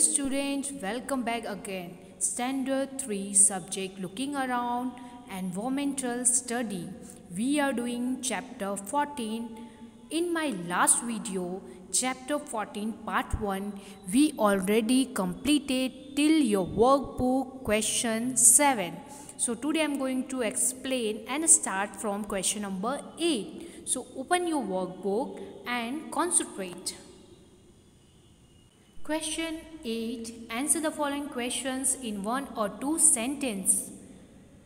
Students, welcome back again. Standard 3 subject looking around environmental study. We are doing chapter 14. In my last video, chapter 14 part 1, we already completed till your workbook question 7. So today I am going to explain and start from question number 8. So open your workbook and concentrate. Question 8. Answer the following questions in one or two sentences.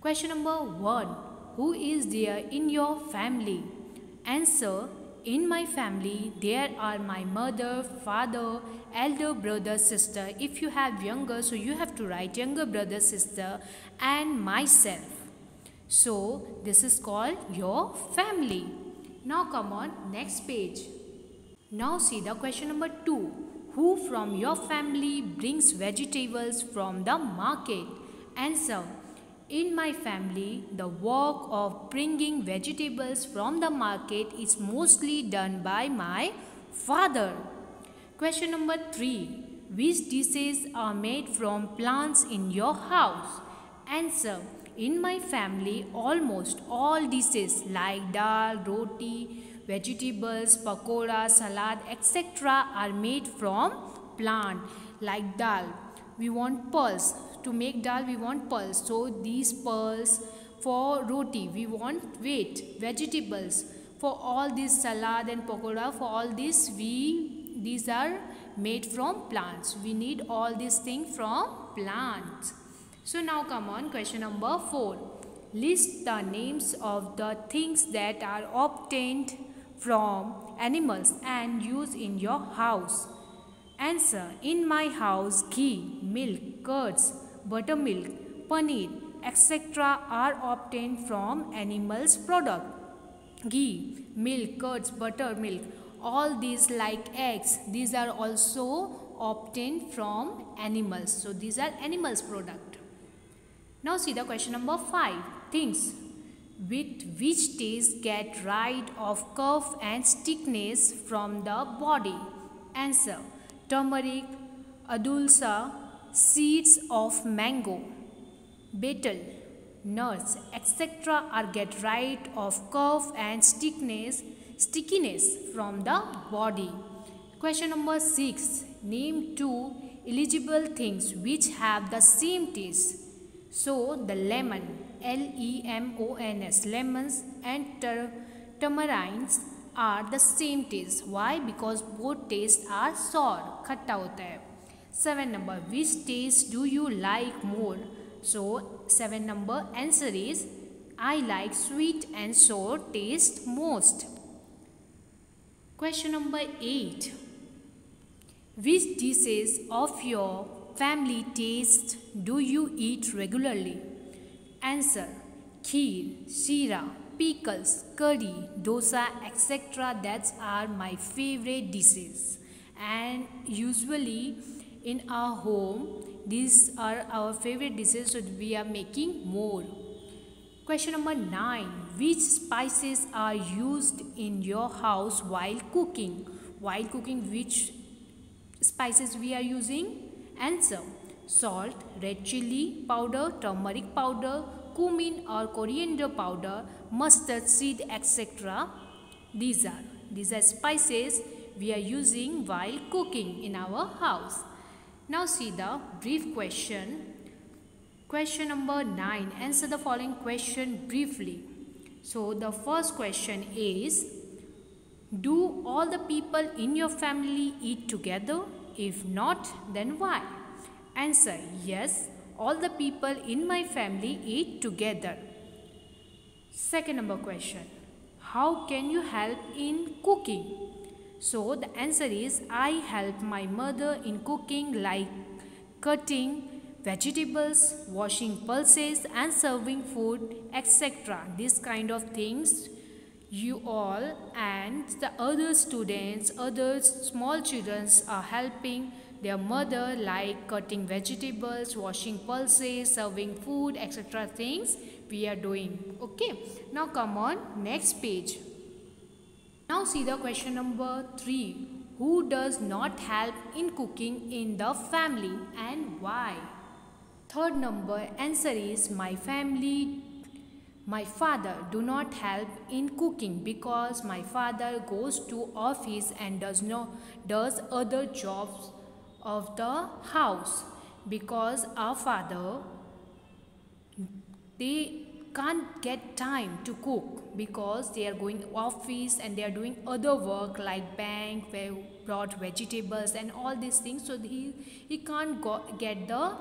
Question number 1. Who is there in your family? Answer. In my family, there are my mother, father, elder brother, sister. If you have younger, so you have to write younger brother, sister, and myself. So, this is called your family. Now, come on, next page. Now, see the question number 2. Who from your family brings vegetables from the market? Answer. In my family, the work of bringing vegetables from the market is mostly done by my father. Question number 3. Which dishes are made from plants in your house? Answer. In my family, almost all dishes like dal, roti, vegetables, pakoda, salad, etc. are made from plant like dal. We want pearls. To make dal, we want pearls. So these pearls for roti, we want wheat, vegetables. For all this salad and pakoda, for all this, we these are made from plants. We need all these things from plants. So now come on, question number 4. List the names of the things that are obtained from animals and use in your house? Answer In my house, ghee, milk, curds, buttermilk, paneer, etc. are obtained from animals' product. Ghee, milk, curds, buttermilk, all these like eggs, these are also obtained from animals. So these are animals' product. Now see the question number 5. Things with which taste get rid of cough and stiffness from the body? Answer. Turmeric, adulsa, seeds of mango, betel, nuts, etc. are get rid of cough and stickiness, stickiness from the body. Question number 6. Name two eligible things which have the same taste. So, the lemon L-E-M-O-N-S, lemons and tur are the same taste. Why? Because both tastes are sour, khatta hota hai. 7 number, which taste do you like more? So, 7 number answer is, I like sweet and sour taste most. Question number 8. Which dishes of your family taste do you eat regularly? Answer Kheer, shira, pickles, curry, dosa, etc. That are my favorite dishes. And usually in our home, these are our favorite dishes, so we are making more. Question number 9. Which spices are used in your house while cooking? While cooking, which spices we are using? Answer salt, red chili powder, turmeric powder, cumin or coriander powder, mustard seed, etc. These are these are spices we are using while cooking in our house. Now see the brief question. Question number 9. Answer the following question briefly. So the first question is Do all the people in your family eat together? If not, then why? Answer Yes, all the people in my family eat together. Second number question How can you help in cooking? So the answer is I help my mother in cooking like cutting vegetables, washing pulses and serving food etc. This kind of things you all and the other students, other small children are helping their mother like cutting vegetables, washing pulses, serving food, etc. things we are doing. Okay. Now come on next page. Now see the question number 3. who does not help in cooking in the family and why? Third number answer is my family my father do not help in cooking because my father goes to office and does not does other jobs of the house because our father they can't get time to cook because they are going office and they are doing other work like bank where brought vegetables and all these things. So he he can't go, get the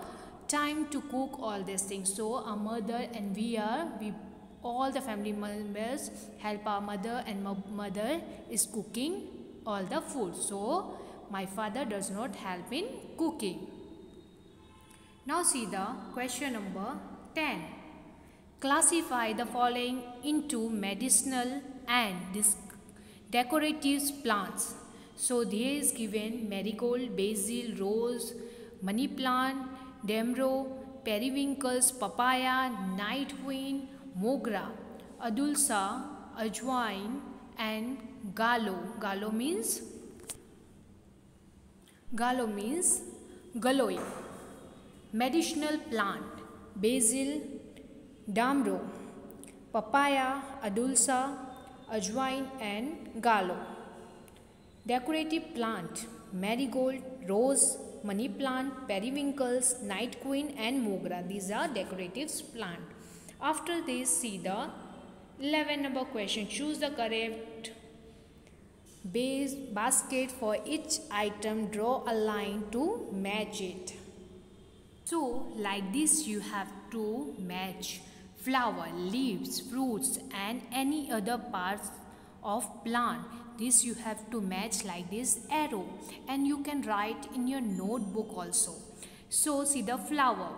time to cook all these things. So our mother and we are we all the family members help our mother and mother is cooking all the food. So my father does not help in cooking. Now see the question number 10 classify the following into medicinal and decorative plants. So there is given marigold basil rose money plant demro periwinkles papaya night queen mogra, adulsa, ajwain and gallo. Gallo means gallo means giloy medicinal plant basil damro papaya adulsa ajwain and gallo decorative plant marigold rose money plant periwinkles night queen and mogra these are decorative plant after this see the eleven number question choose the correct base basket for each item. Draw a line to match it. So, like this, you have to match flower, leaves, fruits and any other parts of plant. This you have to match like this arrow and you can write in your notebook also. So, see the flower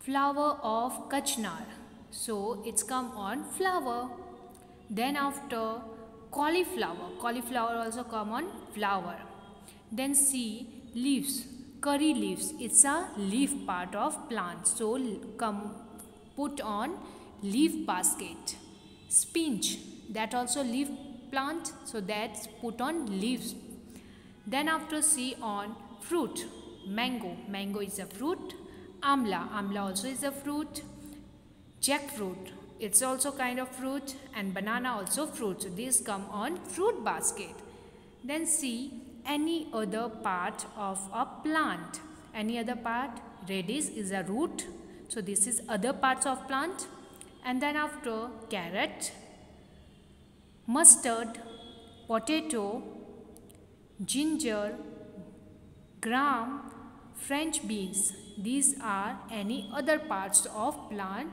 flower of Kachnar. So it's come on flower. Then after cauliflower, cauliflower also come on flower. Then see leaves, curry leaves. It's a leaf part of plant. So come put on leaf basket. Spinach, that also leaf plant. So that's put on leaves. Then after see on fruit, mango. Mango is a fruit amla amla also is a fruit jackfruit it's also kind of fruit and banana also fruit. So these come on fruit basket. Then see any other part of a plant. Any other part? Radish is a root. So this is other parts of plant. And then after carrot mustard potato ginger gram french beans. These are any other parts of plant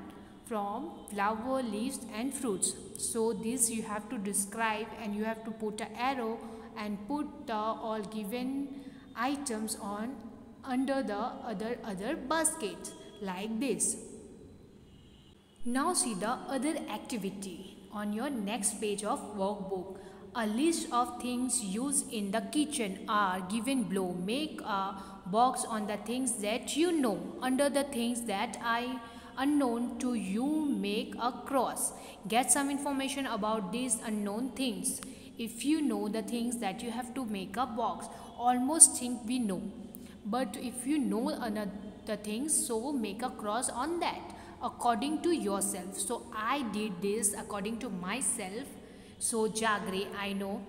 from flower, leaves and fruits. So this you have to describe and you have to put an arrow and put the all given items on under the other other basket like this. Now see the other activity on your next page of workbook. A list of things used in the kitchen are given below. Make a box on the things that you know. Under the things that I unknown to you make a cross. Get some information about these unknown things. If you know the things that you have to make a box, almost think we know. But if you know another things, so make a cross on that according to yourself. So I did this according to myself. So jaggery, I know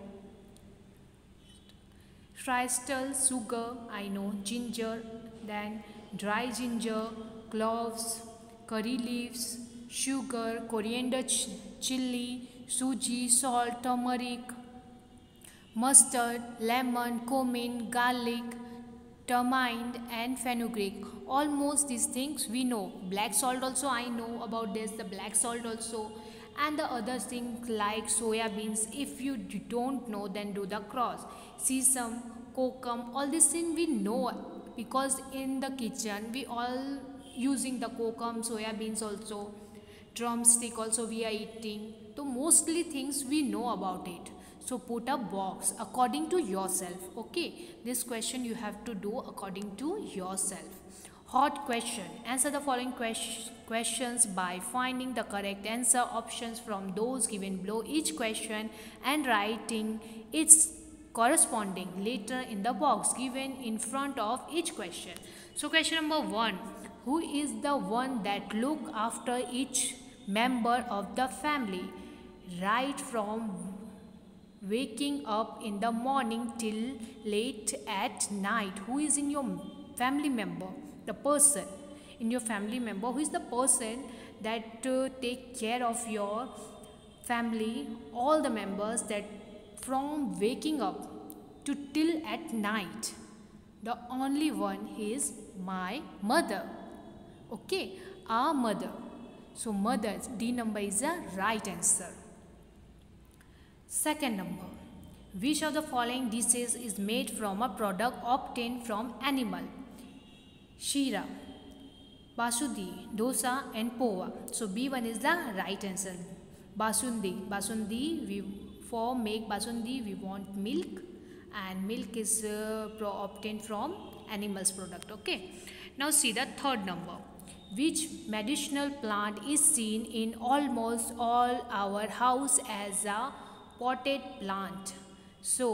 crystal sugar i know ginger then dry ginger cloves curry leaves sugar coriander ch chili suji salt turmeric mustard lemon cumin garlic tamarind and fenugreek. Almost these things we know. Black salt also i know about this the black salt also. And the other things like soya beans if you don't know then do the cross. Sesame kokum all these things we know because in the kitchen we all using the kokum soya beans also drumstick also we are eating. So mostly things we know about it. So put a box according to yourself okay? This question you have to do according to yourself. Hot question. Answer the following question questions by finding the correct answer options from those given below each question and writing its corresponding letter in the box given in front of each question. So question number 1. Who is the one that look after each member of the family? Right from waking up in the morning till late at night who is in your family member? The person. In your family member who is the person that uh, take care of your family? All the members that from waking up to till at night. The only one is my mother okay our mother so mother d number is the right answer second number which of the following dishes is made from a product obtained from animal shira Basundi, dosa and pova. So B1 is the right answer. Basundi. Basundi, we for make basundi we want milk and milk is uh, obtained from animals product. Okay. Now see the third number Which medicinal plant is seen in almost all our house as a potted plant? So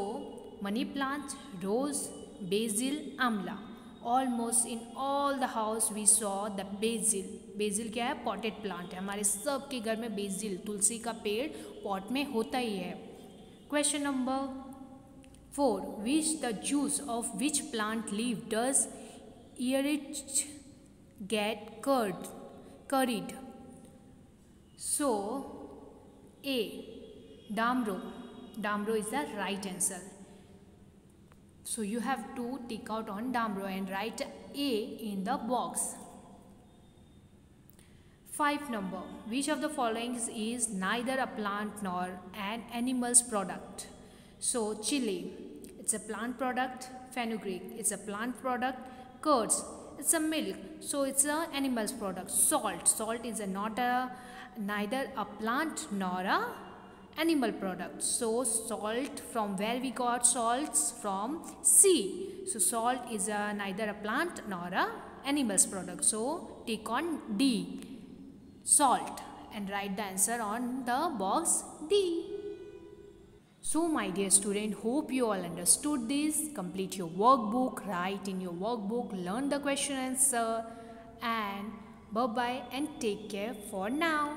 money plant, rose, basil, amla. Almost in all the house we saw the Basil Basil क्या है potted plant है हमारे सब के घर में बेजिल तुलसी का पेड़ पॉट में होता ही है question number four which the juice of which plant leave does इयरिच get curd, curried. So, A. Damro. Damro is the right answer. So, you have to take out on Damro and write A in the box. 5 number. Which of the following is neither a plant nor an animal's product? So, chili. It's a plant product. Fenugreek. It's a plant product. Curds it's a milk. So it's a animal's product. Salt, salt is a not a neither a plant nor a animal product So salt from where we got salts from sea. So salt is a, neither a plant nor a animal's product. So take on D salt and write the answer on the box D. So my dear student, hope you all understood this. Complete your workbook, write in your workbook, learn the question answer and bye bye and take care for now.